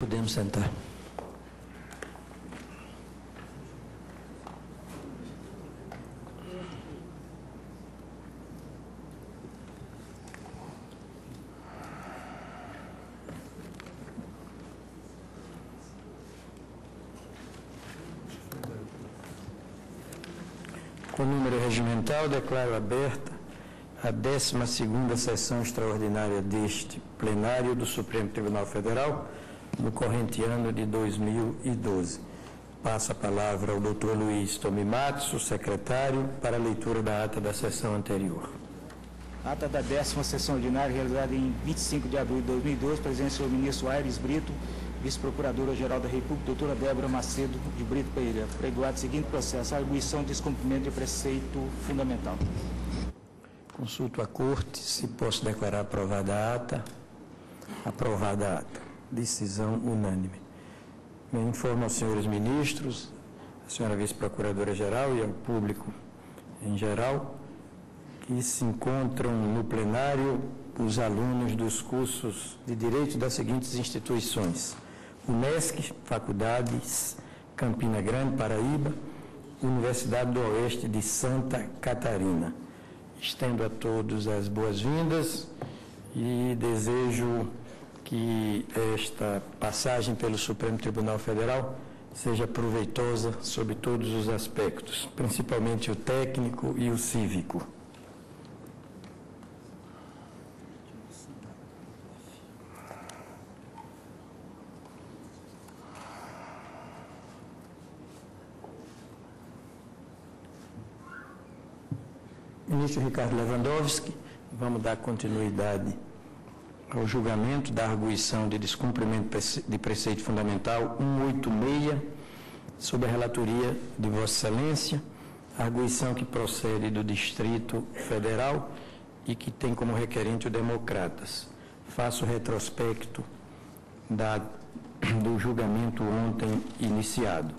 Podemos sentar. Com número regimental, declaro aberta a 12ª sessão extraordinária deste plenário do Supremo Tribunal Federal, no corrente ano de 2012. Passa a palavra ao doutor Luiz Tomi Matos, o secretário, para a leitura da ata da sessão anterior. Ata da décima sessão ordinária, realizada em 25 de abril de 2012, presença do ministro Aires Brito, vice-procuradora-geral da República, doutora Débora Macedo de Brito Pereira. Pregoado o seguinte processo, arguição de descumprimento de preceito fundamental. Consulto a corte se posso declarar aprovada a ata. Aprovada a ata. Decisão unânime. Me informo aos senhores ministros, à senhora vice-procuradora-geral e ao público em geral, que se encontram no plenário os alunos dos cursos de Direito das seguintes instituições: UNESC, Faculdades Campina Grande, Paraíba, Universidade do Oeste de Santa Catarina. Estendo a todos as boas-vindas e desejo que esta passagem pelo Supremo Tribunal Federal seja proveitosa sob todos os aspectos, principalmente o técnico e o cívico. Ministro Ricardo Lewandowski, vamos dar continuidade ao julgamento da arguição de descumprimento de preceito fundamental 186, sob a relatoria de Vossa Excelência, arguição que procede do Distrito Federal e que tem como requerente o Democratas. Faço retrospecto da, do julgamento ontem iniciado.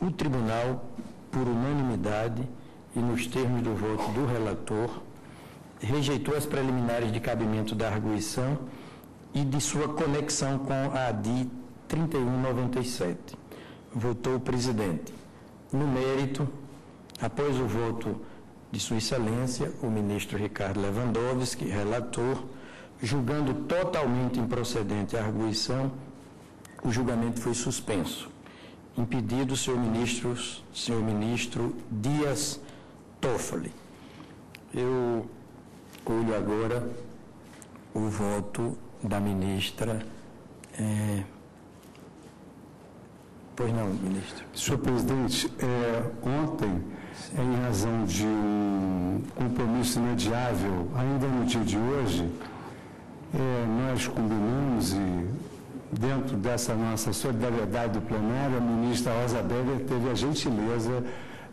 O Tribunal, por unanimidade e nos termos do voto do relator, rejeitou as preliminares de cabimento da arguição e de sua conexão com a ADI 3197. Votou o presidente. No mérito, após o voto de Sua Excelência, o ministro Ricardo Lewandowski, relator, julgando totalmente improcedente a arguição, o julgamento foi suspenso. Impedido senhor ministro, senhor ministro Dias Toffoli. Eu colho agora o voto da ministra. É... Pois não, ministro. Senhor presidente, é, ontem, em razão de um compromisso inadiável, ainda no dia de hoje, é, nós combinamos e, dentro dessa nossa solidariedade do plenário, a ministra Rosa Weber teve a gentileza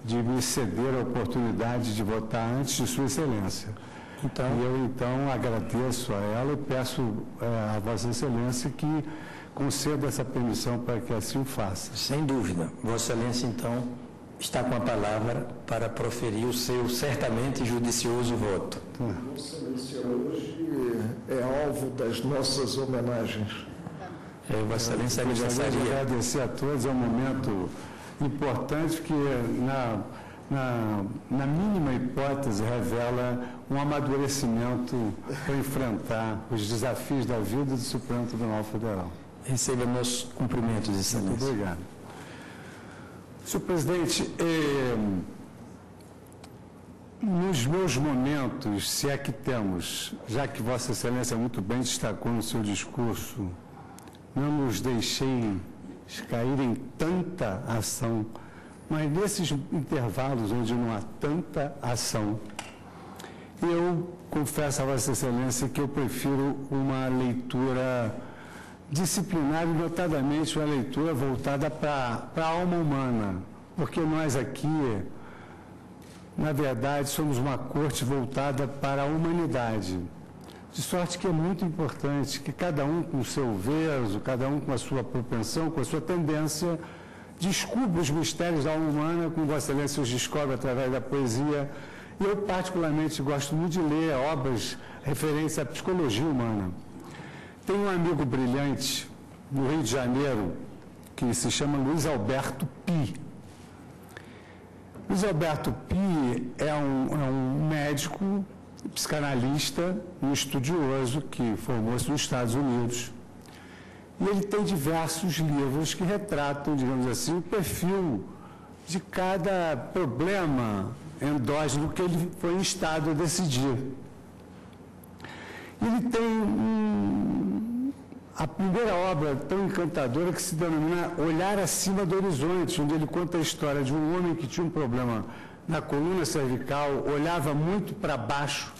de me ceder a oportunidade de votar antes de Sua Excelência. Então, e eu, então, agradeço a ela e peço é, a Vossa Excelência que conceda essa permissão para que assim o faça. Sem dúvida. Vossa Excelência, então, está com a palavra para proferir o seu certamente judicioso voto. Vossa Excelência hoje é alvo das nossas homenagens. É, Vossa Excelência aniversaria. agradecer a todos, é um momento importante que na na, na mínima hipótese, revela um amadurecimento para enfrentar os desafios da vida do Supremo Tribunal Federal. Receba meus cumprimentos, Excelência. Muito obrigado. Senhor presidente, eh, nos meus momentos, se é que temos, já que Vossa Excelência muito bem destacou no seu discurso, não nos deixei cair em tanta ação mas nesses intervalos onde não há tanta ação, eu confesso a Vossa Excelência que eu prefiro uma leitura disciplinar e, notadamente, uma leitura voltada para a alma humana, porque nós aqui, na verdade, somos uma corte voltada para a humanidade. De sorte que é muito importante que cada um com o seu verso, cada um com a sua propensão, com a sua tendência, descubra os mistérios da alma humana, como Vossa Excelência os descobre através da poesia. E eu, particularmente, gosto muito de ler obras referentes à psicologia humana. Tenho um amigo brilhante, no Rio de Janeiro, que se chama Luiz Alberto Pi. Luiz Alberto Pi é um, é um médico, psicanalista, um estudioso que formou-se nos Estados Unidos. E ele tem diversos livros que retratam, digamos assim, o perfil de cada problema endógeno que ele foi instado a decidir. Ele tem um, a primeira obra tão encantadora que se denomina Olhar Acima do Horizonte, onde ele conta a história de um homem que tinha um problema na coluna cervical, olhava muito para baixo.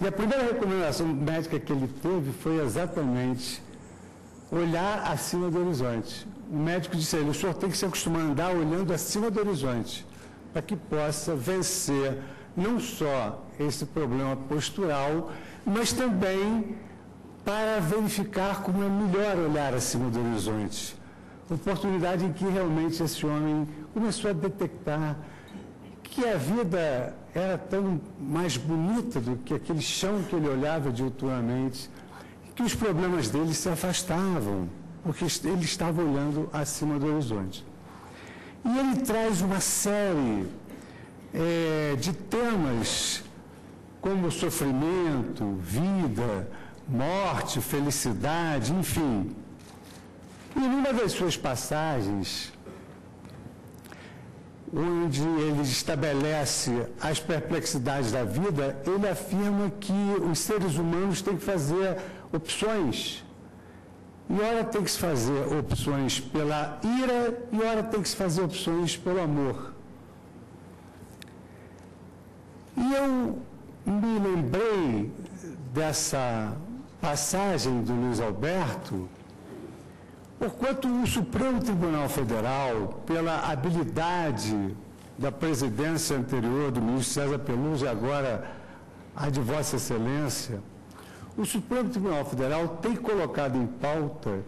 E a primeira recomendação médica que ele teve foi exatamente olhar acima do horizonte. O médico disse a ele, o senhor tem que se acostumar a andar olhando acima do horizonte, para que possa vencer não só esse problema postural, mas também para verificar como é melhor olhar acima do horizonte. Oportunidade em que realmente esse homem começou a detectar que a vida era tão mais bonita do que aquele chão que ele olhava diuturnamente, que os problemas dele se afastavam, porque ele estava olhando acima do horizonte. E ele traz uma série é, de temas como sofrimento, vida, morte, felicidade, enfim. E numa das suas passagens, onde ele estabelece as perplexidades da vida, ele afirma que os seres humanos têm que fazer opções. E ora tem que se fazer opções pela ira e ora tem que se fazer opções pelo amor. E eu me lembrei dessa passagem do Luiz Alberto, porquanto o Supremo Tribunal Federal, pela habilidade da presidência anterior do ministro César Peluso e agora a de Vossa Excelência, o Supremo Tribunal Federal tem colocado em pauta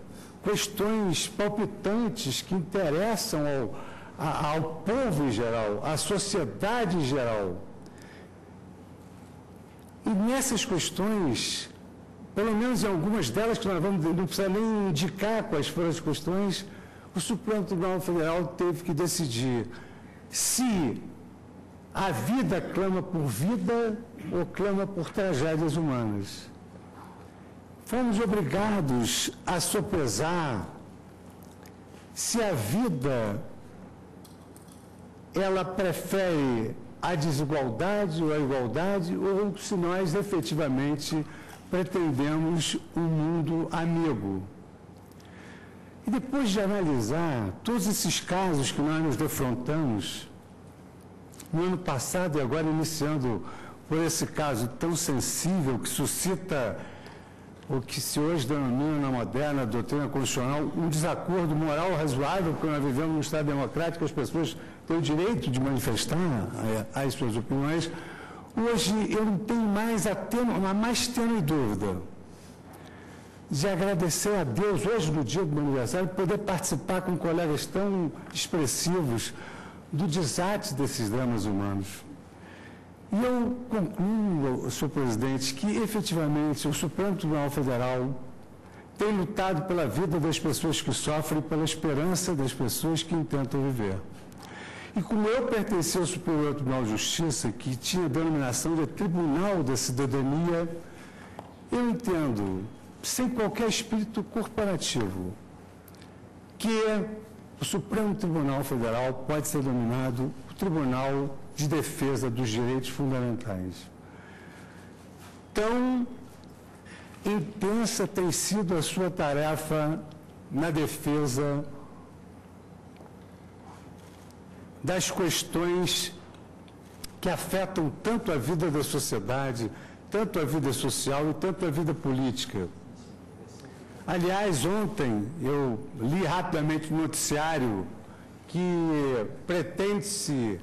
questões palpitantes que interessam ao, ao povo em geral, à sociedade em geral. E nessas questões, pelo menos em algumas delas, que nós vamos, não precisa nem indicar quais foram as questões, o Supremo Tribunal Federal teve que decidir se a vida clama por vida ou clama por tragédias humanas. Fomos obrigados a sopesar se a vida ela prefere a desigualdade ou a igualdade, ou se nós efetivamente pretendemos um mundo amigo. E depois de analisar todos esses casos que nós nos defrontamos, no ano passado e agora iniciando por esse caso tão sensível que suscita o que se hoje denomina na moderna doutrina constitucional um desacordo moral razoável, porque nós vivemos num Estado democrático, as pessoas têm o direito de manifestar eh, as suas opiniões. Hoje eu não tenho mais a, tenu, a mais tênue dúvida de agradecer a Deus, hoje no dia do meu aniversário, poder participar com colegas tão expressivos do desate desses dramas humanos. E eu concluo, senhor presidente, que efetivamente o Supremo Tribunal Federal tem lutado pela vida das pessoas que sofrem, pela esperança das pessoas que intentam viver. E como eu pertenci ao Superior Tribunal de Justiça, que tinha denominação de Tribunal da Cidadania, eu entendo, sem qualquer espírito corporativo, que o Supremo Tribunal Federal pode ser denominado o Tribunal de defesa dos direitos fundamentais. Tão intensa tem sido a sua tarefa na defesa das questões que afetam tanto a vida da sociedade, tanto a vida social e tanto a vida política. Aliás, ontem eu li rapidamente o noticiário que pretende-se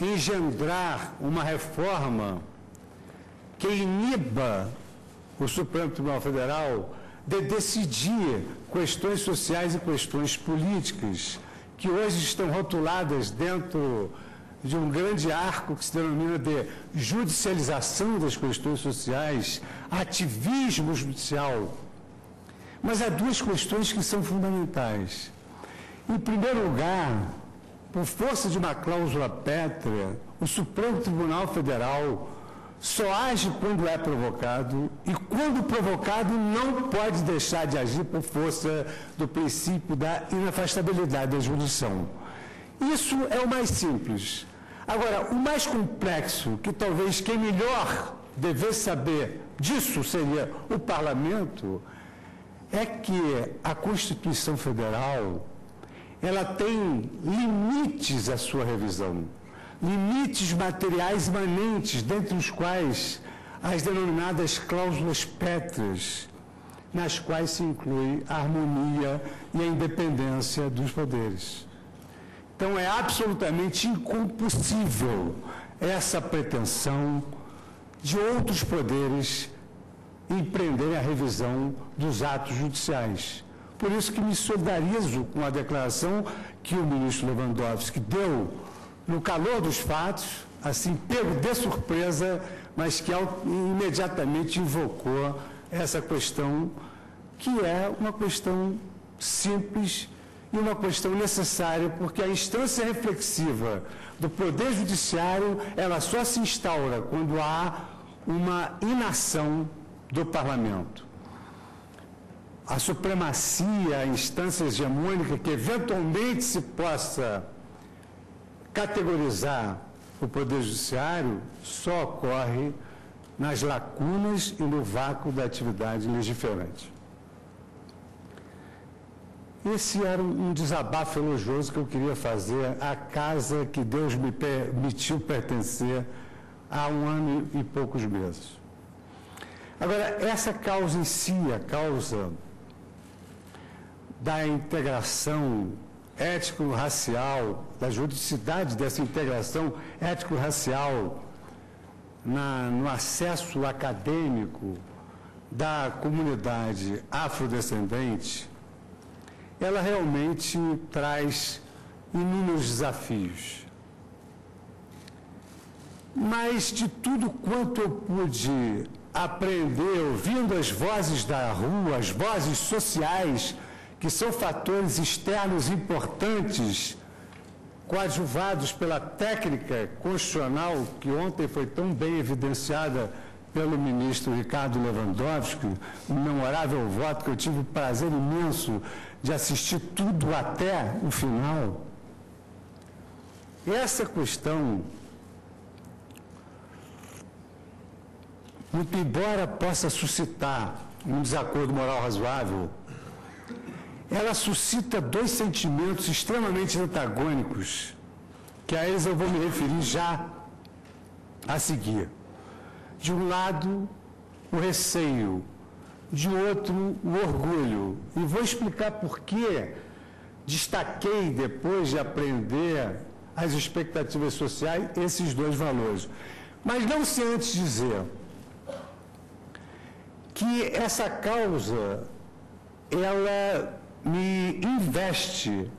engendrar uma reforma que iniba o Supremo Tribunal Federal de decidir questões sociais e questões políticas que hoje estão rotuladas dentro de um grande arco que se denomina de judicialização das questões sociais, ativismo judicial. Mas há duas questões que são fundamentais. Em primeiro lugar, por força de uma cláusula pétrea, o Supremo Tribunal Federal só age quando é provocado e, quando provocado, não pode deixar de agir por força do princípio da inafastabilidade da jurisdição. Isso é o mais simples. Agora, o mais complexo, que talvez quem melhor devesse saber disso seria o parlamento, é que a Constituição Federal ela tem limites à sua revisão, limites materiais imanentes, dentre os quais as denominadas cláusulas pétreas, nas quais se inclui a harmonia e a independência dos poderes. Então é absolutamente incompossível essa pretensão de outros poderes empreenderem a revisão dos atos judiciais. Por isso que me solidarizo com a declaração que o ministro Lewandowski deu no calor dos fatos, assim, pego de surpresa, mas que imediatamente invocou essa questão, que é uma questão simples e uma questão necessária, porque a instância reflexiva do Poder Judiciário, ela só se instaura quando há uma inação do Parlamento. A supremacia, a instância hegemônica que eventualmente se possa categorizar o Poder Judiciário só ocorre nas lacunas e no vácuo da atividade legiferante. Esse era um desabafo elogioso que eu queria fazer à casa que Deus me permitiu pertencer há um ano e poucos meses. Agora, essa causa em si, a causa da integração ético-racial, da juridicidade dessa integração ético-racial no acesso acadêmico da comunidade afrodescendente, ela realmente traz inúmeros desafios. Mas de tudo quanto eu pude aprender ouvindo as vozes da rua, as vozes sociais, que são fatores externos importantes, coadjuvados pela técnica constitucional que ontem foi tão bem evidenciada pelo ministro Ricardo Lewandowski, um memorável voto que eu tive o prazer imenso de assistir tudo até o final. Essa questão, muito embora possa suscitar um desacordo moral razoável, ela suscita dois sentimentos extremamente antagônicos, que a eles eu vou me referir já a seguir. De um lado, o receio de outro o orgulho. E vou explicar por que destaquei, depois de aprender as expectativas sociais, esses dois valores. Mas não se antes dizer que essa causa, ela me investe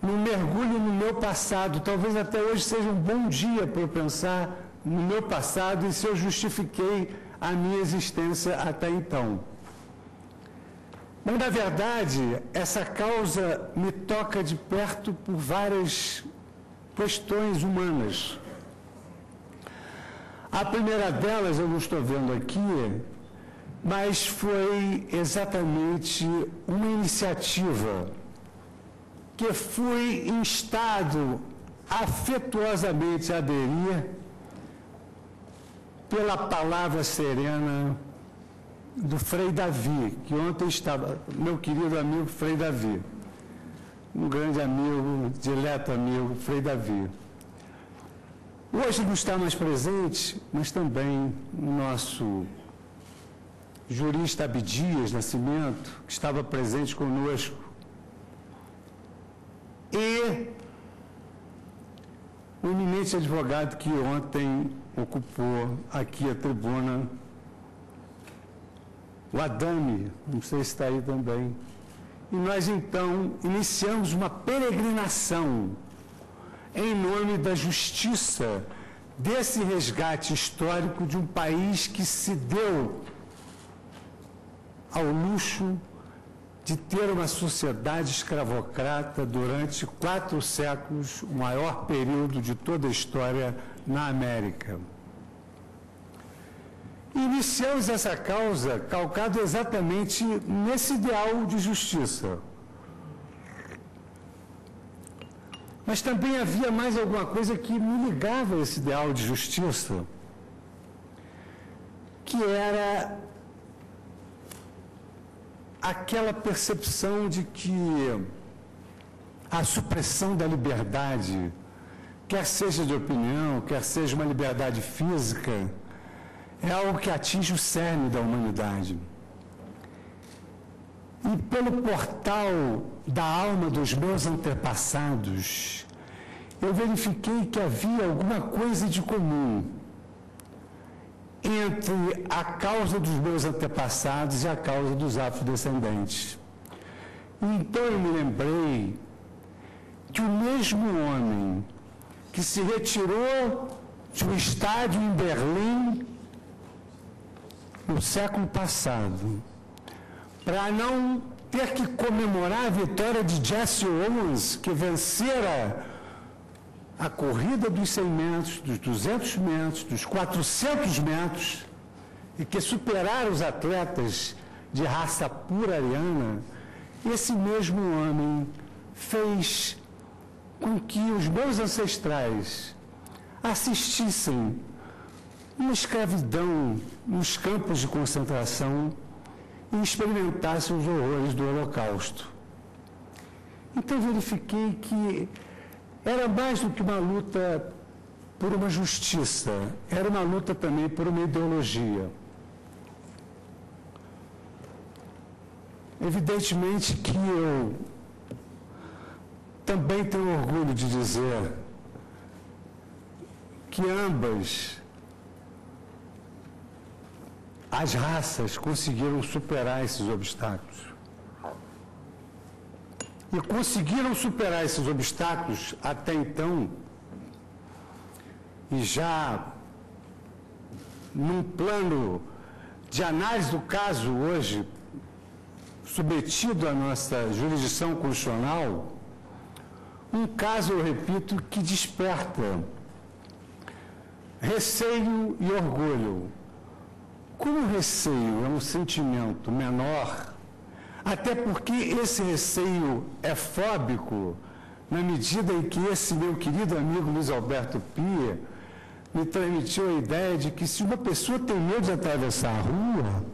no mergulho no meu passado. Talvez até hoje seja um bom dia para eu pensar no meu passado e se eu justifiquei a minha existência até então. Mas, na verdade, essa causa me toca de perto por várias questões humanas. A primeira delas, eu não estou vendo aqui, mas foi exatamente uma iniciativa que fui instado afetuosamente a aderir pela palavra serena do Frei Davi, que ontem estava, meu querido amigo Frei Davi, um grande amigo, dileto amigo, Frei Davi. Hoje não está mais presente, mas também o nosso jurista Abdias Nascimento, que estava presente conosco. E o eminente advogado que ontem ocupou aqui a tribuna, o Adame, não sei se está aí também. E nós então iniciamos uma peregrinação em nome da justiça, desse resgate histórico de um país que se deu ao luxo de ter uma sociedade escravocrata durante quatro séculos, o maior período de toda a história na América. Iniciamos essa causa calcado exatamente nesse ideal de justiça. Mas também havia mais alguma coisa que me ligava a esse ideal de justiça, que era aquela percepção de que a supressão da liberdade, quer seja de opinião, quer seja uma liberdade física, é algo que atinge o cerne da humanidade. E pelo portal da alma dos meus antepassados, eu verifiquei que havia alguma coisa de comum entre a causa dos meus antepassados e a causa dos afrodescendentes. Então eu me lembrei que o mesmo homem que se retirou de um estádio em Berlim no século passado, para não ter que comemorar a vitória de Jesse Owens, que vencera a corrida dos 100 metros, dos 200 metros, dos 400 metros, e que superaram os atletas de raça pura ariana, esse mesmo homem fez com que os meus ancestrais assistissem uma escravidão nos campos de concentração e experimentassem os horrores do Holocausto. Então verifiquei que era mais do que uma luta por uma justiça, era uma luta também por uma ideologia. Evidentemente que eu também tenho orgulho de dizer que ambas as raças conseguiram superar esses obstáculos. E conseguiram superar esses obstáculos até então, e já num plano de análise do caso hoje, submetido à nossa jurisdição constitucional, um caso, eu repito, que desperta receio e orgulho. Como receio é um sentimento menor até porque esse receio é fóbico, na medida em que esse meu querido amigo Luiz Alberto Pia me transmitiu a ideia de que se uma pessoa tem medo de atravessar a rua,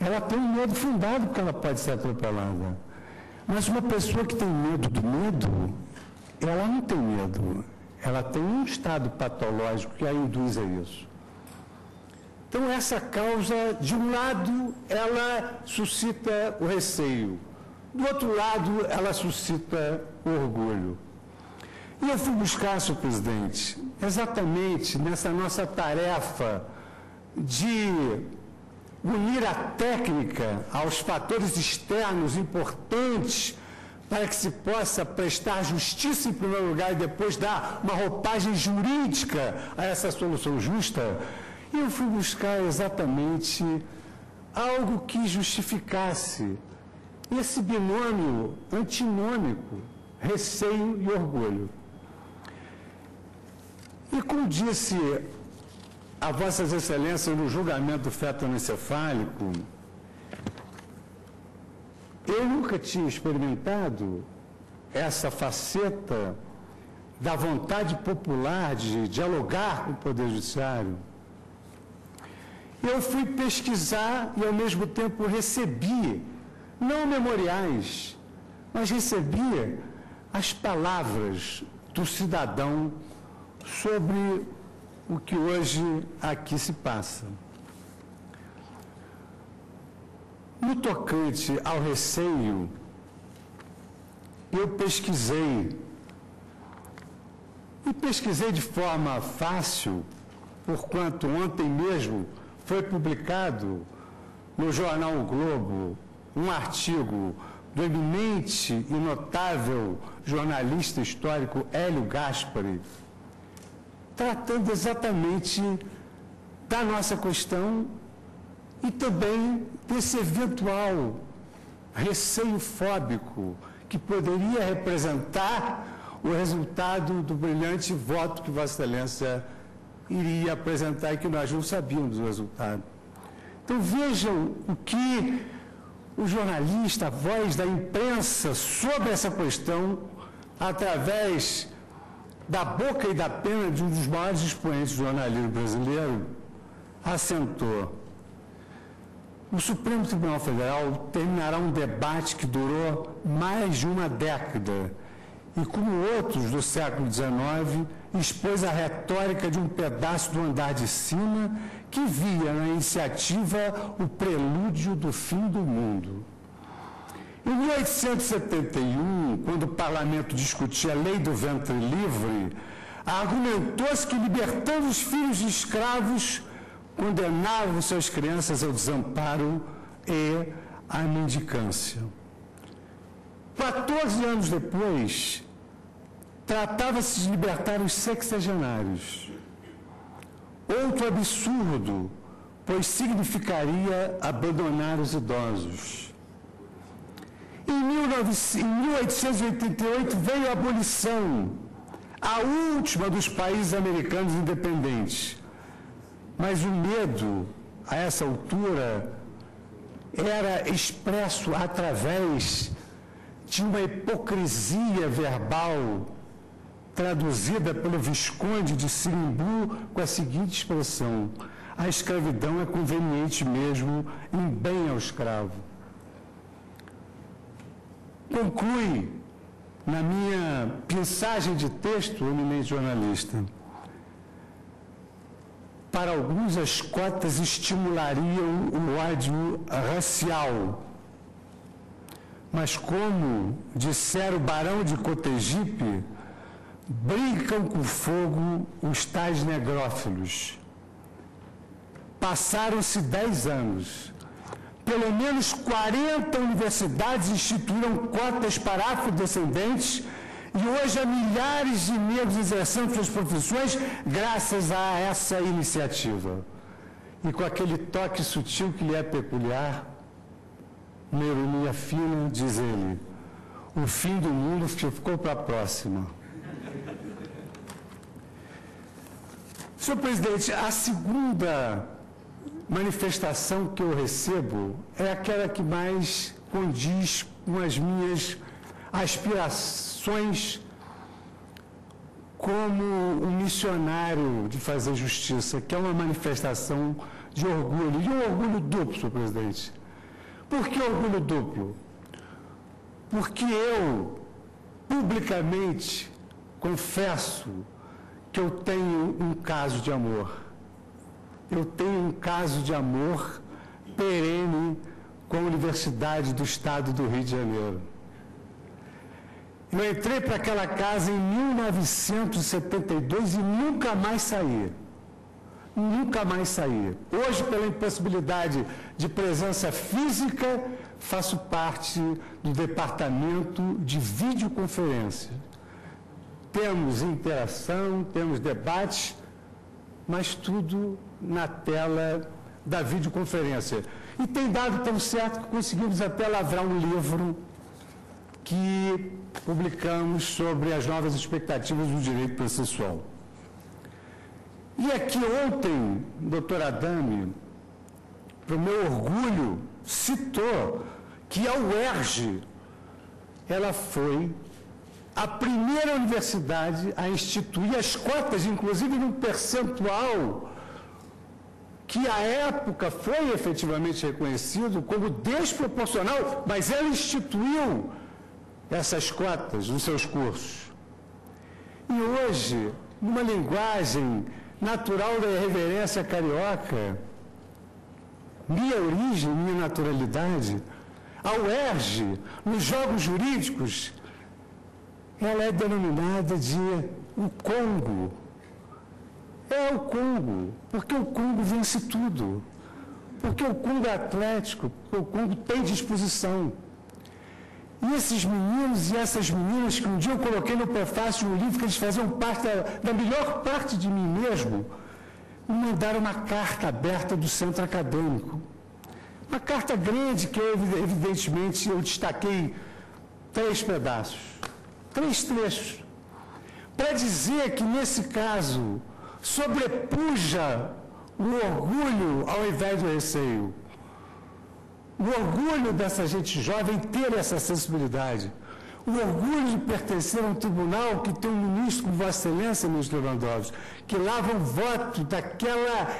ela tem um medo fundado porque ela pode ser atropelada. Mas uma pessoa que tem medo do medo, ela não tem medo. Ela tem um estado patológico que a induz a isso. Então, essa causa, de um lado, ela suscita o receio, do outro lado, ela suscita o orgulho. E eu fui buscar, senhor presidente, exatamente nessa nossa tarefa de unir a técnica aos fatores externos importantes para que se possa prestar justiça em primeiro lugar e depois dar uma roupagem jurídica a essa solução justa eu fui buscar exatamente algo que justificasse esse binômio antinômico, receio e orgulho. E como disse a Vossas Excelências no julgamento do eu nunca tinha experimentado essa faceta da vontade popular de dialogar com o Poder Judiciário eu fui pesquisar e ao mesmo tempo recebi, não memoriais, mas recebi as palavras do cidadão sobre o que hoje aqui se passa. No tocante ao receio, eu pesquisei, e pesquisei de forma fácil, porquanto ontem mesmo foi publicado no jornal o Globo um artigo do eminente e notável jornalista histórico Hélio Gaspari, tratando exatamente da nossa questão e também desse eventual receio fóbico que poderia representar o resultado do brilhante voto que Vossa Excelência iria apresentar e que nós não sabíamos o resultado. Então vejam o que o jornalista, a voz da imprensa sobre essa questão, através da boca e da pena de um dos maiores expoentes do jornalismo brasileiro, assentou. O Supremo Tribunal Federal terminará um debate que durou mais de uma década e, como outros do século XIX, expôs a retórica de um pedaço do andar de cima que via na iniciativa o prelúdio do fim do mundo. Em 1871, quando o parlamento discutia a lei do ventre livre, argumentou-se que libertando os filhos de escravos, condenavam suas crianças ao desamparo e à mendicância. 14 anos depois, tratava-se de libertar os sexagenários. Outro absurdo, pois significaria abandonar os idosos. Em 1888 veio a abolição, a última dos países americanos independentes. Mas o medo, a essa altura, era expresso através de uma hipocrisia verbal traduzida pelo Visconde de Sirimbu com a seguinte expressão: a escravidão é conveniente mesmo em bem ao escravo. Conclui na minha pensagem de texto, eminente jornalista. Para alguns, as cotas estimulariam o ódio racial. Mas, como dissera o barão de Cotegipe, brincam com fogo os tais negrófilos. Passaram-se dez anos. Pelo menos 40 universidades instituíram cotas para afrodescendentes e hoje há milhares de negros exercendo suas profissões graças a essa iniciativa. E com aquele toque sutil que lhe é peculiar, uma ironia fina, diz ele, o fim do mundo ficou para a próxima. Senhor presidente, a segunda manifestação que eu recebo é aquela que mais condiz com as minhas aspirações como um missionário de fazer justiça, que é uma manifestação de orgulho, e um orgulho duplo, senhor presidente. Por que orgulho duplo? Porque eu, publicamente, confesso que eu tenho um caso de amor. Eu tenho um caso de amor perene com a Universidade do Estado do Rio de Janeiro. Eu entrei para aquela casa em 1972 e nunca mais saí. Nunca mais saí. Hoje, pela impossibilidade de presença física, faço parte do departamento de videoconferência temos interação, temos debates, mas tudo na tela da videoconferência. E tem dado tão certo que conseguimos até lavrar um livro que publicamos sobre as novas expectativas do direito processual. E aqui ontem, doutor Adame, para o meu orgulho, citou que a UERJ, ela foi a primeira universidade a instituir as cotas, inclusive num percentual que à época foi efetivamente reconhecido como desproporcional, mas ela instituiu essas cotas nos seus cursos. E hoje, numa linguagem natural da irreverência carioca, minha origem, minha naturalidade, a UERJ, nos jogos jurídicos, ela é denominada de o Congo. É o Congo, porque o Congo vence tudo. Porque o Congo é atlético, porque o Congo tem disposição. E esses meninos e essas meninas que um dia eu coloquei no prefácio de um livro que eles faziam parte da, da melhor parte de mim mesmo, me mandaram uma carta aberta do centro acadêmico. Uma carta grande que eu, evidentemente, eu destaquei três pedaços, três trechos, para dizer que, nesse caso, sobrepuja o orgulho ao invés do receio. O orgulho dessa gente jovem ter essa sensibilidade. O orgulho de pertencer a um tribunal que tem um ministro como Vossa Excelência, ministro Lewandowski, que lava o voto daquela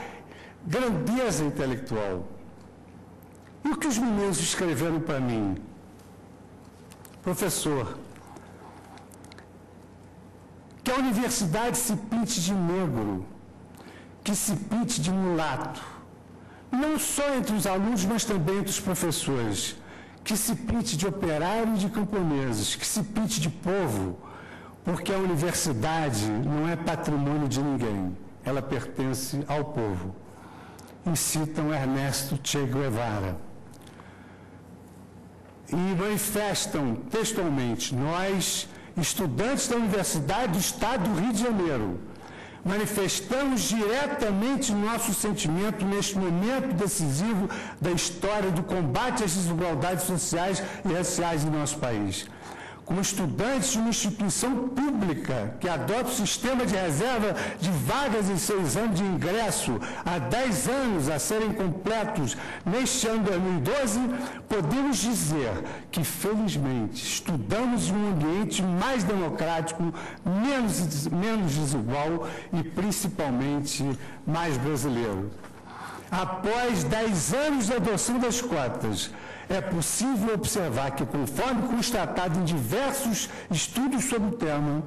grandeza intelectual. E o que os meninos escreveram para mim? Professor, que a universidade se pinte de negro, que se pinte de mulato, não só entre os alunos, mas também entre os professores, que se pinte de operário e de camponeses, que se pinte de povo, porque a universidade não é patrimônio de ninguém, ela pertence ao povo. Incitam Ernesto Che Guevara. E manifestam textualmente: nós, estudantes da Universidade do Estado do Rio de Janeiro, manifestamos diretamente nosso sentimento neste momento decisivo da história do combate às desigualdades sociais e raciais em nosso país como estudantes de uma instituição pública que adota o sistema de reserva de vagas em seu exame de ingresso há 10 anos a serem completos neste ano 2012, podemos dizer que, felizmente, estudamos em um ambiente mais democrático, menos, menos desigual e, principalmente, mais brasileiro. Após 10 anos da adoção das cotas, é possível observar que, conforme constatado em diversos estudos sobre o tema,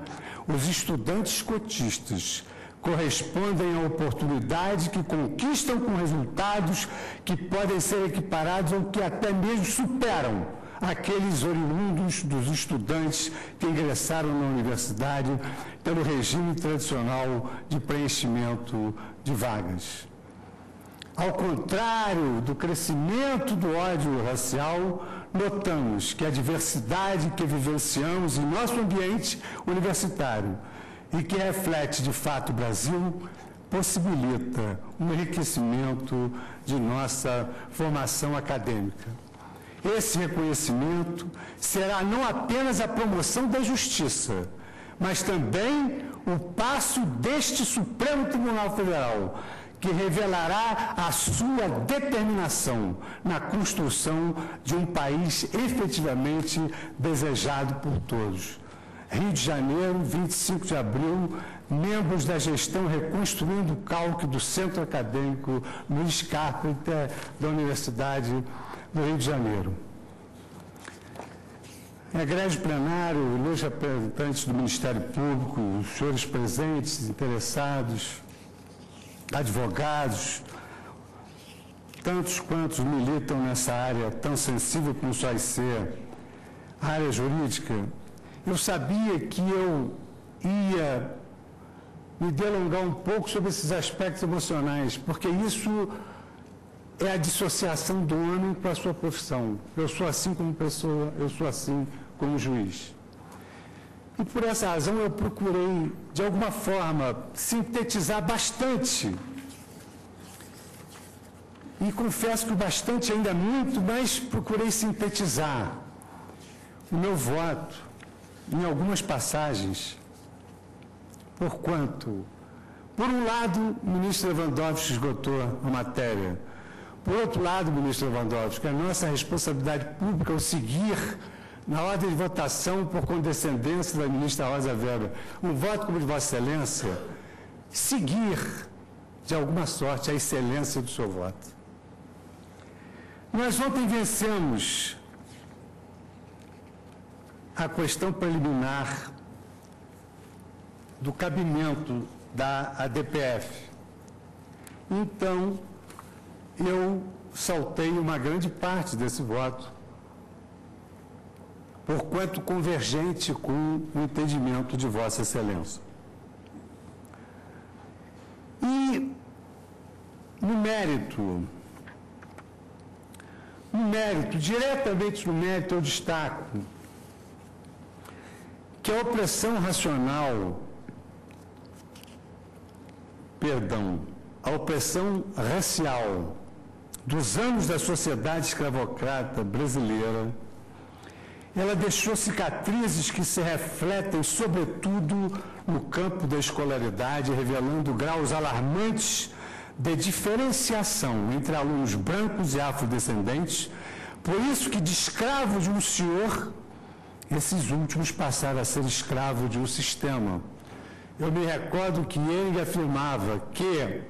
os estudantes cotistas correspondem a oportunidade que conquistam com resultados que podem ser equiparados ou que até mesmo superam aqueles oriundos dos estudantes que ingressaram na universidade pelo regime tradicional de preenchimento de vagas. Ao contrário do crescimento do ódio racial, notamos que a diversidade que vivenciamos em nosso ambiente universitário e que reflete de fato o Brasil possibilita um enriquecimento de nossa formação acadêmica. Esse reconhecimento será não apenas a promoção da justiça, mas também o passo deste Supremo Tribunal Federal que revelará a sua determinação na construção de um país efetivamente desejado por todos. Rio de Janeiro, 25 de abril, membros da gestão Reconstruindo o Calque do Centro Acadêmico Luiz Carpenter, da Universidade do Rio de Janeiro. Egrégio plenário, ilustres representantes do Ministério Público, senhores presentes, interessados, advogados, tantos quantos militam nessa área tão sensível como só ser a área jurídica, eu sabia que eu ia me delongar um pouco sobre esses aspectos emocionais, porque isso é a dissociação do homem para a sua profissão. Eu sou assim como pessoa, eu sou assim como juiz. E por essa razão eu procurei, de alguma forma, sintetizar bastante. E confesso que bastante ainda muito, mas procurei sintetizar o meu voto em algumas passagens, porquanto, por um lado, o ministro Lewandowski esgotou a matéria, por outro lado, ministro Lewandowski, a nossa responsabilidade pública é o seguir na ordem de votação por condescendência da ministra Rosa Weber, um voto como de Vossa Excelência, seguir, de alguma sorte, a excelência do seu voto. Nós ontem vencemos a questão preliminar do cabimento da ADPF. Então, eu saltei uma grande parte desse voto porquanto convergente com o entendimento de Vossa Excelência. E, no mérito, no mérito, diretamente no mérito, eu destaco que a opressão racional, perdão, a opressão racial dos anos da sociedade escravocrata brasileira, ela deixou cicatrizes que se refletem, sobretudo, no campo da escolaridade, revelando graus alarmantes de diferenciação entre alunos brancos e afrodescendentes. Por isso que de escravo de um senhor, esses últimos passaram a ser escravos de um sistema. Eu me recordo que ele afirmava que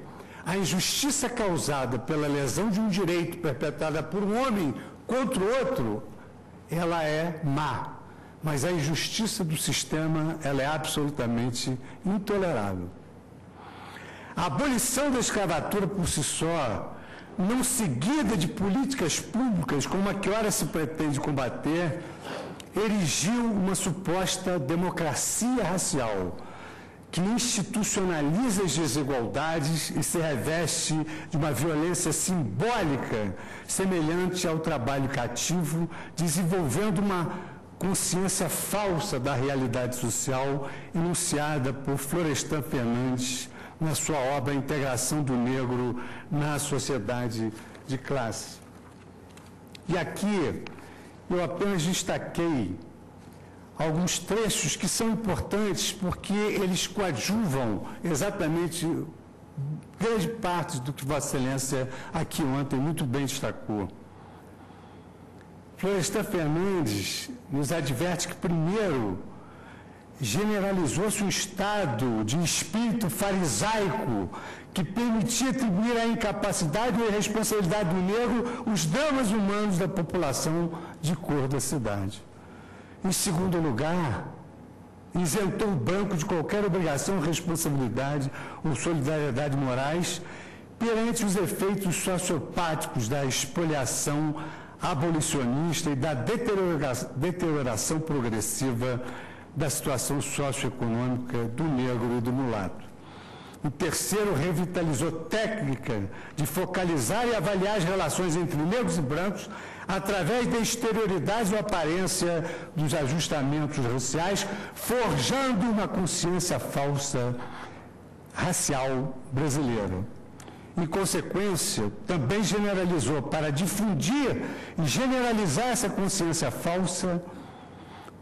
a injustiça causada pela lesão de um direito perpetrada por um homem contra o outro, ela é má. Mas a injustiça do sistema, ela é absolutamente intolerável. A abolição da escravatura por si só, não seguida de políticas públicas como a que ora se pretende combater, erigiu uma suposta democracia racial que institucionaliza as desigualdades e se reveste de uma violência simbólica semelhante ao trabalho cativo, desenvolvendo uma consciência falsa da realidade social enunciada por Florestan Fernandes na sua obra Integração do Negro na Sociedade de Classe. E aqui eu apenas destaquei alguns trechos que são importantes porque eles coadjuvam exatamente grande parte do que Vossa Excelência aqui ontem muito bem destacou. Florestan Fernandes nos adverte que, primeiro, generalizou-se um estado de espírito farisaico que permitia atribuir à incapacidade e responsabilidade do negro os dramas humanos da população de cor da cidade. Em segundo lugar, isentou o branco de qualquer obrigação, responsabilidade ou solidariedade morais perante os efeitos sociopáticos da expoliação abolicionista e da deterioração progressiva da situação socioeconômica do negro e do mulato. O terceiro revitalizou técnica de focalizar e avaliar as relações entre negros e brancos através da exterioridade ou aparência dos ajustamentos raciais, forjando uma consciência falsa racial brasileira. Em consequência, também generalizou para difundir e generalizar essa consciência falsa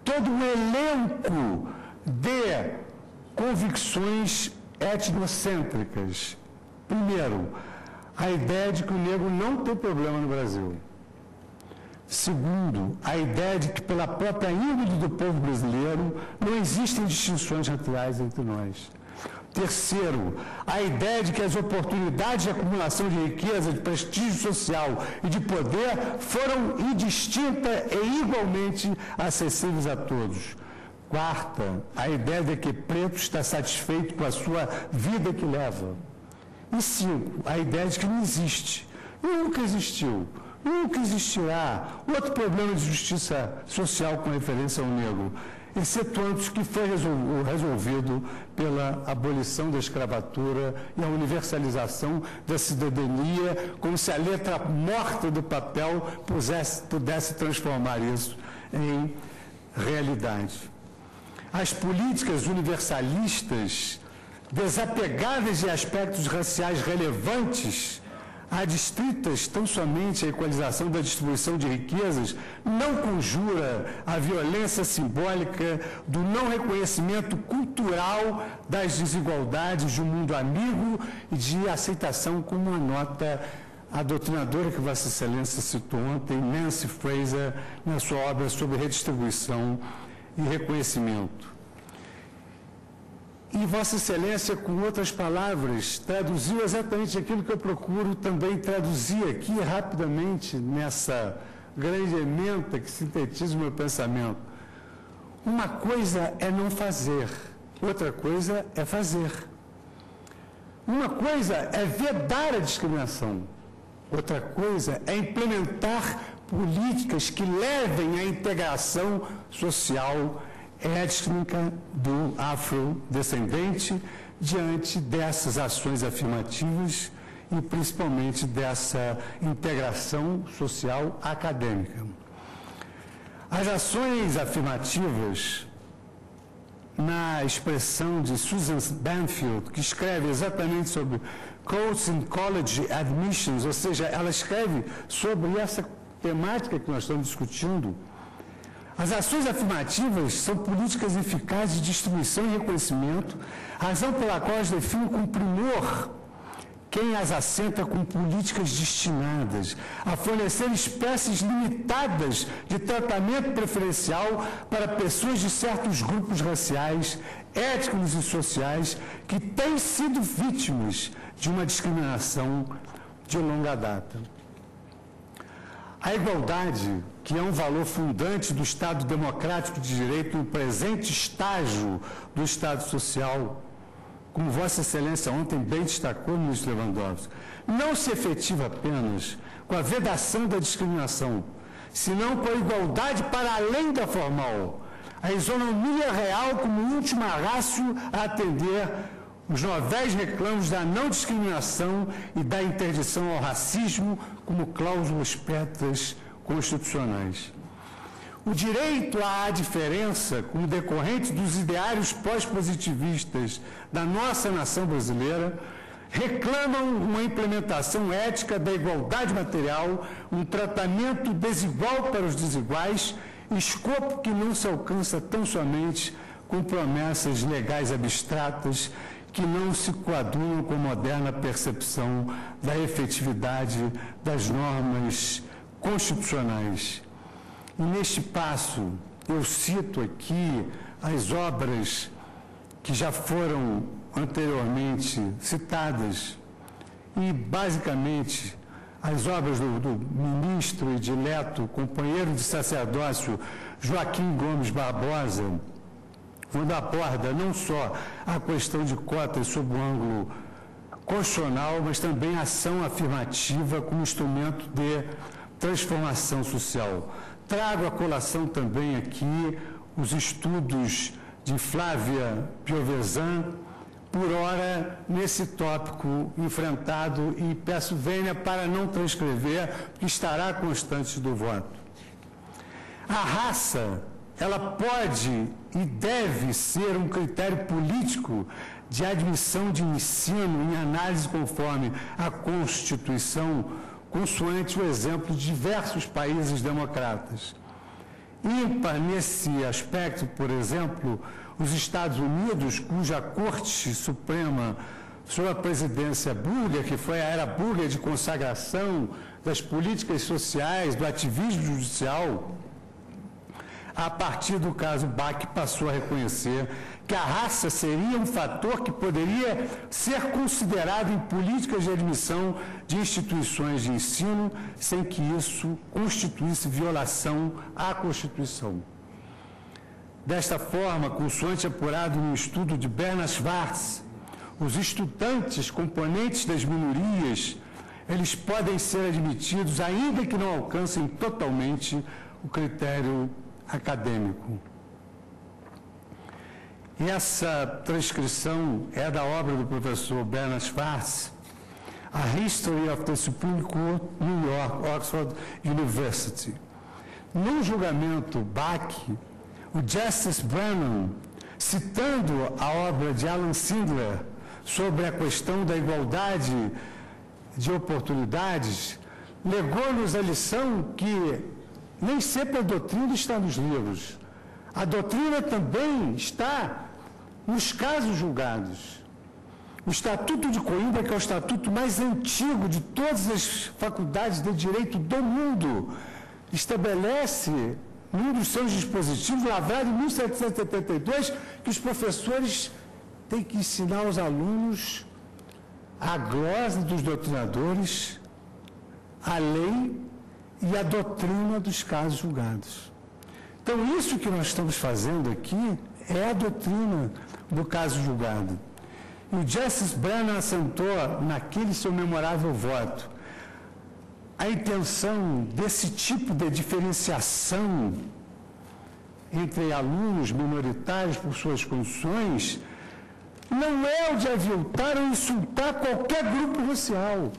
todo um elenco de convicções etnocêntricas. Primeiro, a ideia de que o negro não tem problema no Brasil. Segundo, a ideia de que, pela própria índole do povo brasileiro, não existem distinções raciais entre nós. Terceiro, a ideia de que as oportunidades de acumulação de riqueza, de prestígio social e de poder foram indistintas e igualmente acessíveis a todos. Quarta, a ideia de que preto está satisfeito com a sua vida que leva. E cinco, a ideia de que não existe. Nunca existiu Nunca existirá outro problema de justiça social com referência ao negro, excetuando os que foi resolvido pela abolição da escravatura e a universalização da cidadania, como se a letra morta do papel pudesse transformar isso em realidade. As políticas universalistas, desapegadas de aspectos raciais relevantes, adstritas tão somente à equalização da distribuição de riquezas, não conjura a violência simbólica do não reconhecimento cultural das desigualdades de um mundo amigo e de aceitação como uma nota a doutrinadora que Vossa Excelência citou ontem, Nancy Fraser, na sua obra sobre redistribuição e reconhecimento. E Vossa Excelência, com outras palavras, traduziu exatamente aquilo que eu procuro também traduzir aqui rapidamente nessa grande ementa que sintetiza o meu pensamento. Uma coisa é não fazer, outra coisa é fazer. Uma coisa é vedar a discriminação, outra coisa é implementar políticas que levem à integração social étnica do afrodescendente diante dessas ações afirmativas e principalmente dessa integração social acadêmica. As ações afirmativas na expressão de Susan Banfield, que escreve exatamente sobre Courts and College Admissions, ou seja, ela escreve sobre essa temática que nós estamos discutindo. As ações afirmativas são políticas eficazes de distribuição e reconhecimento, razão pela qual as definem com primor quem as assenta com políticas destinadas a fornecer espécies limitadas de tratamento preferencial para pessoas de certos grupos raciais, étnicos e sociais que têm sido vítimas de uma discriminação de longa data. A igualdade, que é um valor fundante do Estado democrático de direito no presente estágio do Estado social, como Vossa Excelência ontem bem destacou, ministro Lewandowski, não se efetiva apenas com a vedação da discriminação, senão com a igualdade para além da formal, a isonomia real como última rácio a atender os novéis reclamos da não discriminação e da interdição ao racismo como cláusulas pétreas constitucionais. O direito à diferença, como decorrente dos ideários pós-positivistas da nossa nação brasileira, reclamam uma implementação ética da igualdade material, um tratamento desigual para os desiguais, escopo que não se alcança tão somente com promessas legais abstratas que não se coadunam com a moderna percepção da efetividade das normas constitucionais. E neste passo, eu cito aqui as obras que já foram anteriormente citadas, e basicamente as obras do, do ministro e dileto, companheiro de sacerdócio Joaquim Gomes Barbosa, quando aborda não só a questão de cotas sob o ângulo constitucional, mas também ação afirmativa como instrumento de transformação social. Trago a colação também aqui os estudos de Flávia Piovesan, por hora nesse tópico enfrentado e peço vênia para não transcrever, que estará constante do voto. A raça, ela pode e deve ser um critério político de admissão de ensino em análise conforme a Constituição consoante o exemplo de diversos países democratas. Ímpar nesse aspecto, por exemplo, os Estados Unidos, cuja Corte Suprema, sob a presidência búlgara, que foi a era búlgara de consagração das políticas sociais, do ativismo judicial, a partir do caso Bach, passou a reconhecer que a raça seria um fator que poderia ser considerado em políticas de admissão de instituições de ensino, sem que isso constituísse violação à Constituição. Desta forma, consoante apurado no estudo de Bernard Schwartz, os estudantes componentes das minorias, eles podem ser admitidos, ainda que não alcancem totalmente o critério acadêmico. E essa transcrição é da obra do professor Bernard Schwartz, A History of the Supreme Court, New York, Oxford University. No julgamento Bach, o Justice Brennan, citando a obra de Alan Sindler sobre a questão da igualdade de oportunidades, legou-nos a lição que nem sempre a doutrina está nos livros. A doutrina também está nos casos julgados. O Estatuto de Coimbra, que é o estatuto mais antigo de todas as faculdades de direito do mundo, estabelece, num dos seus dispositivos, lavrado em 1772, que os professores têm que ensinar aos alunos a glória dos doutrinadores, a lei e a doutrina dos casos julgados. Então, isso que nós estamos fazendo aqui é a doutrina do caso julgado. E o Justice Brennan assentou naquele seu memorável voto a intenção desse tipo de diferenciação entre alunos minoritários por suas condições não é o de aviltar ou insultar qualquer grupo racial,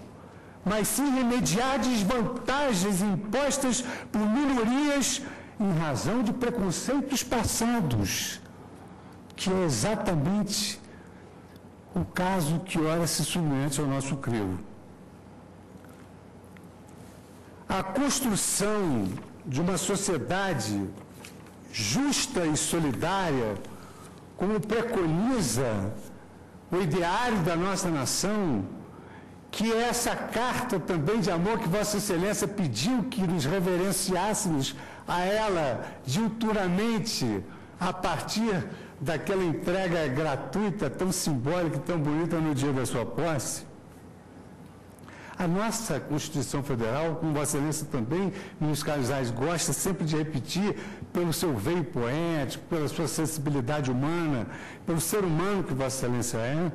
mas sim remediar desvantagens impostas por minorias em razão de preconceitos passados que é exatamente o caso que ora se submete ao nosso crivo. A construção de uma sociedade justa e solidária, como preconiza o ideário da nossa nação, que essa carta também de amor que Vossa Excelência pediu que nos reverenciássemos a ela diuturamente a partir daquela entrega gratuita, tão simbólica e tão bonita no dia da sua posse. A nossa Constituição Federal, como Vossa Excelência também, Ministro Carlos gosta sempre de repetir, pelo seu veio poético, pela sua sensibilidade humana, pelo ser humano que Vossa Excelência é,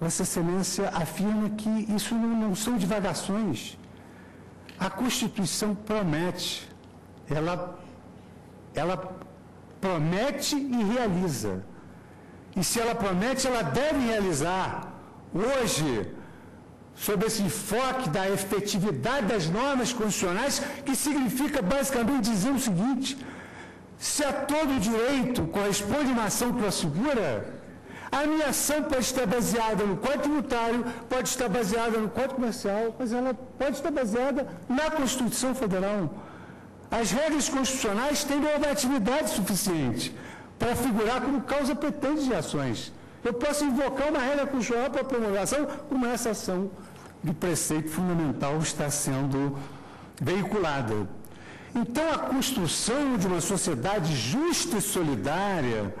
Vossa Excelência afirma que isso não, não são divagações. A Constituição promete, ela, ela promete e realiza. E se ela promete, ela deve realizar. Hoje, sob esse enfoque da efetividade das normas constitucionais, que significa basicamente dizer o seguinte: se a todo direito corresponde uma ação assegura, a minha ação pode estar baseada no Código Tributário, pode estar baseada no Código Comercial, mas ela pode estar baseada na Constituição Federal. As regras constitucionais têm normatividade suficiente para figurar como causa petente de ações. Eu posso invocar uma regra constitucional para promulgação, como essa ação de preceito fundamental está sendo veiculada. Então, a construção de uma sociedade justa e solidária,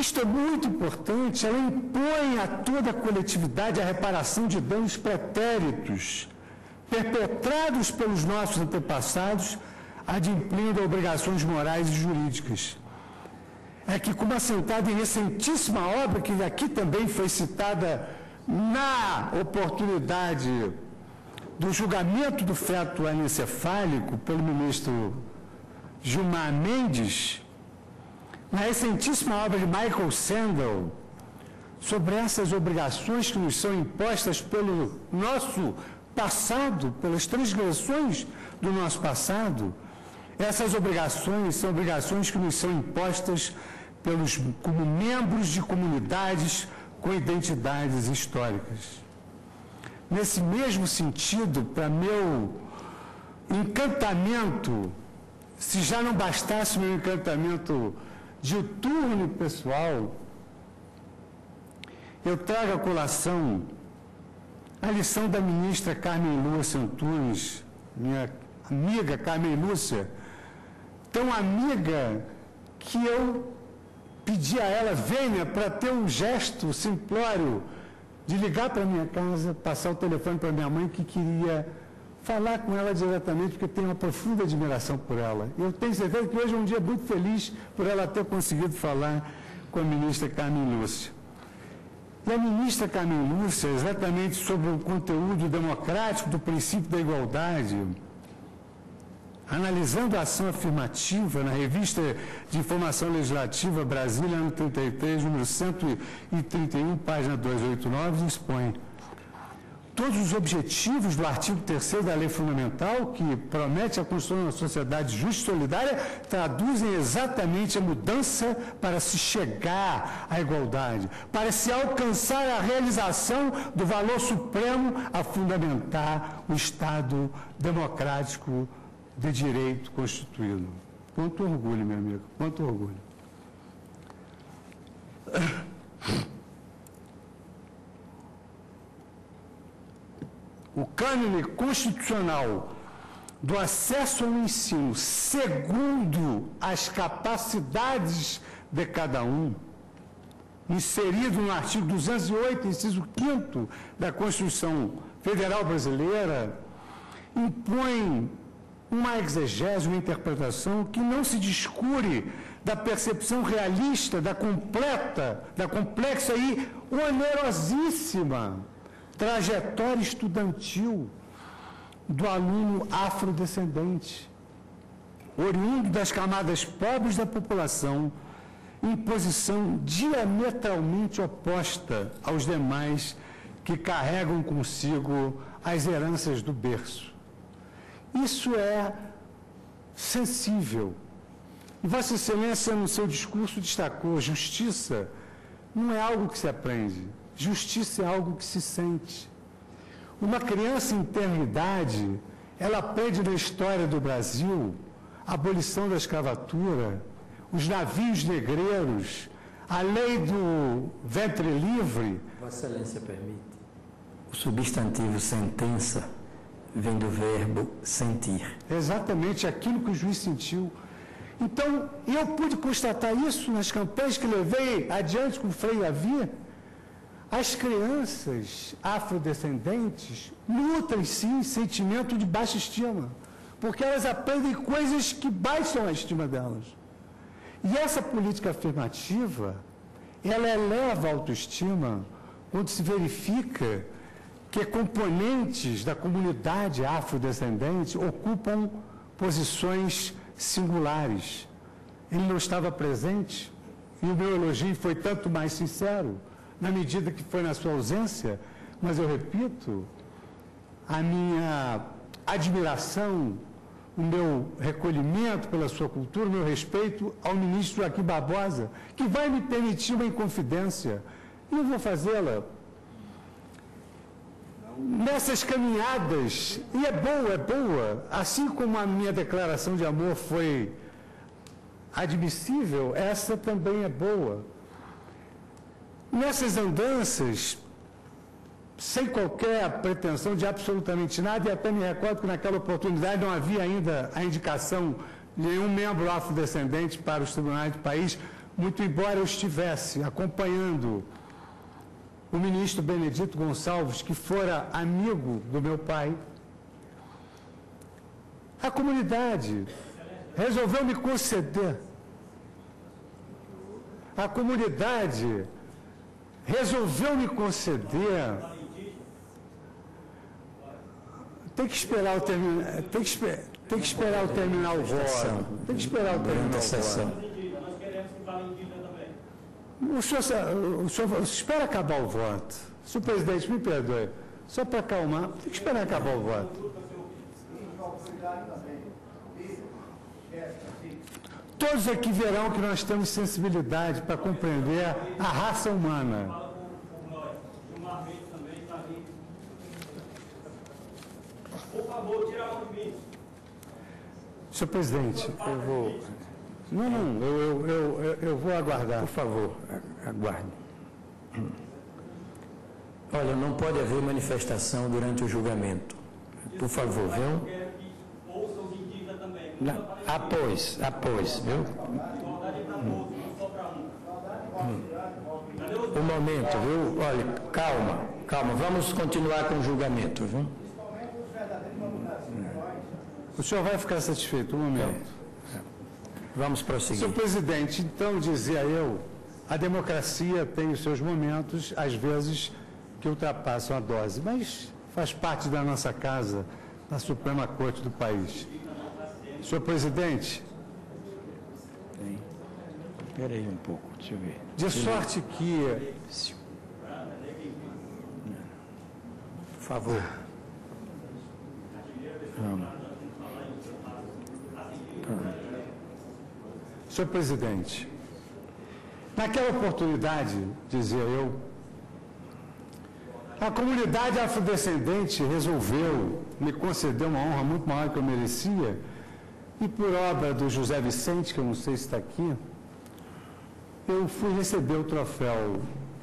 isto é muito importante, ela impõe a toda a coletividade a reparação de danos pretéritos perpetrados pelos nossos antepassados, adimplindo obrigações morais e jurídicas. É que, como assentado em recentíssima obra, que aqui também foi citada na oportunidade do julgamento do feto anencefálico pelo ministro Gilmar Mendes, na recentíssima obra de Michael Sandel, sobre essas obrigações que nos são impostas pelo nosso passado, pelas transgressões do nosso passado, essas obrigações são obrigações que nos são impostas pelos, como membros de comunidades com identidades históricas. Nesse mesmo sentido, para meu encantamento, se já não bastasse meu encantamento diuturno e pessoal, eu trago a colação a lição da ministra Carmen Lúcia Antunes, minha amiga Carmen Lúcia, tão amiga que eu pedi a ela, venha para ter um gesto simplório de ligar para minha casa, passar o telefone para minha mãe que queria falar com ela diretamente, porque tenho uma profunda admiração por ela. Eu tenho certeza que hoje é um dia muito feliz por ela ter conseguido falar com a ministra Carmen Lúcia. E a ministra Carmen Lúcia, exatamente sobre o conteúdo democrático do princípio da igualdade, analisando a ação afirmativa na revista de informação legislativa Brasília, ano 33, número 131, página 289, expõe todos os objetivos do artigo 3 da Lei Fundamental, que promete a construção de uma sociedade justa e solidária, traduzem exatamente a mudança para se chegar à igualdade, para se alcançar a realização do valor supremo a fundamentar o Estado democrático de direito constituído. Quanto orgulho, meu amigo, quanto orgulho. O cânone constitucional do acesso ao ensino segundo as capacidades de cada um, inserido no artigo 208, inciso 5 da Constituição Federal Brasileira, impõe uma exegese, uma interpretação que não se descure da percepção realista, da completa, da complexa e onerosíssima trajetória estudantil do aluno afrodescendente, oriundo das camadas pobres da população, em posição diametralmente oposta aos demais que carregam consigo as heranças do berço. Isso é sensível, Vossa Excelência, no seu discurso, destacou: justiça não é algo que se aprende, justiça é algo que se sente. Uma criança em eternidade, ela aprende na história do Brasil a abolição da escravatura, os navios negreiros, a lei do ventre livre. Vossa Excelência permite. O substantivo sentença vem do verbo sentir. Exatamente aquilo que o juiz sentiu. Então, eu pude constatar isso nas campanhas que levei adiante com o Frei Davi. As crianças afrodescendentes lutam sim sentimento de baixa estima, porque elas aprendem coisas que baixam a estima delas. E essa política afirmativa, ela eleva a autoestima quando se verifica que componentes da comunidade afrodescendente ocupam posições singulares. Ele não estava presente e o meu elogio foi tanto mais sincero na medida que foi na sua ausência, mas eu repito, a minha admiração, o meu recolhimento pela sua cultura, o meu respeito ao ministro Joaquim Barbosa, que vai me permitir uma inconfidência. E eu vou fazê-la nessas caminhadas, e é boa, é boa, assim como a minha declaração de amor foi admissível, essa também é boa. Nessas andanças, sem qualquer pretensão de absolutamente nada, e até me recordo que naquela oportunidade não havia ainda a indicação de nenhum membro afrodescendente para os tribunais do país, muito embora eu estivesse acompanhando o ministro Benedito Gonçalves, que fora amigo do meu pai, a comunidade resolveu me conceder. A comunidade resolveu me conceder. Tem que esperar o terminar. Tem que, esper, tem que esperar o terminar o voto. Tem que esperar o terminar o voto. O senhor, o senhor espera acabar o voto. Senhor presidente, me perdoe. Só para acalmar, tem que esperar acabar o voto. Todos aqui verão que nós temos sensibilidade para compreender a raça humana. Por favor, tira a mão de mim. Senhor presidente, eu vou. Não, não, eu, eu, eu, eu vou aguardar. Por favor, aguarde. Olha, não pode haver manifestação durante o julgamento. Por favor, viu? Não, após, após, viu? Um momento, viu? Olha, calma, calma. Vamos continuar com o julgamento, viu? O senhor vai ficar satisfeito, um momento. Vamos prosseguir. Senhor presidente, então dizia eu, a democracia tem os seus momentos, às vezes, que ultrapassam a dose, mas faz parte da nossa casa, da Suprema Corte do país. Senhor presidente. Espera aí um pouco, deixa eu ver. De sorte que. Por favor. Vamos. Senhor presidente, naquela oportunidade, dizia eu, a comunidade afrodescendente resolveu me conceder uma honra muito maior que eu merecia, e por obra do José Vicente, que eu não sei se está aqui, eu fui receber o troféu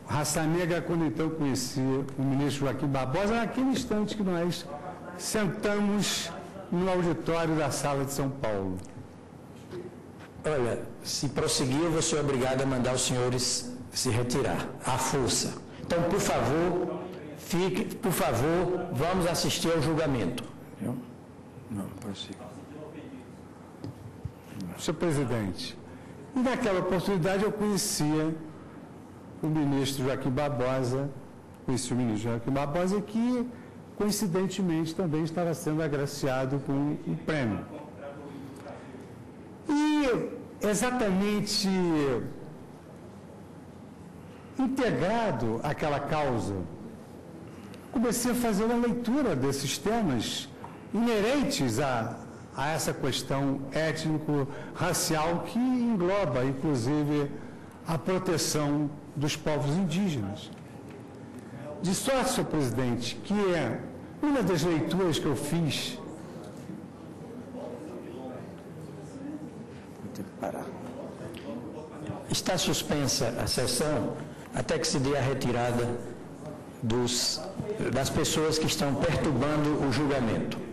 Raça Negra quando então conheci o ministro Joaquim Barbosa, naquele instante que nós sentamos no auditório da sala de São Paulo. Olha, se prosseguir, eu vou ser obrigado a mandar os senhores se retirar, à força. Então, por favor, fique, por favor, vamos assistir ao julgamento. Não, prossiga. Senhor presidente, e naquela oportunidade eu conhecia o ministro Joaquim Barbosa, conheci o ministro Joaquim Barbosa, que coincidentemente também estava sendo agraciado com um prêmio. E exatamente integrado àquela causa, comecei a fazer uma leitura desses temas inerentes à, a essa questão étnico-racial que engloba, inclusive, a proteção dos povos indígenas. De sorte, senhor presidente, que é uma das leituras que eu fiz Está suspensa a sessão até que se dê a retirada dos, das pessoas que estão perturbando o julgamento.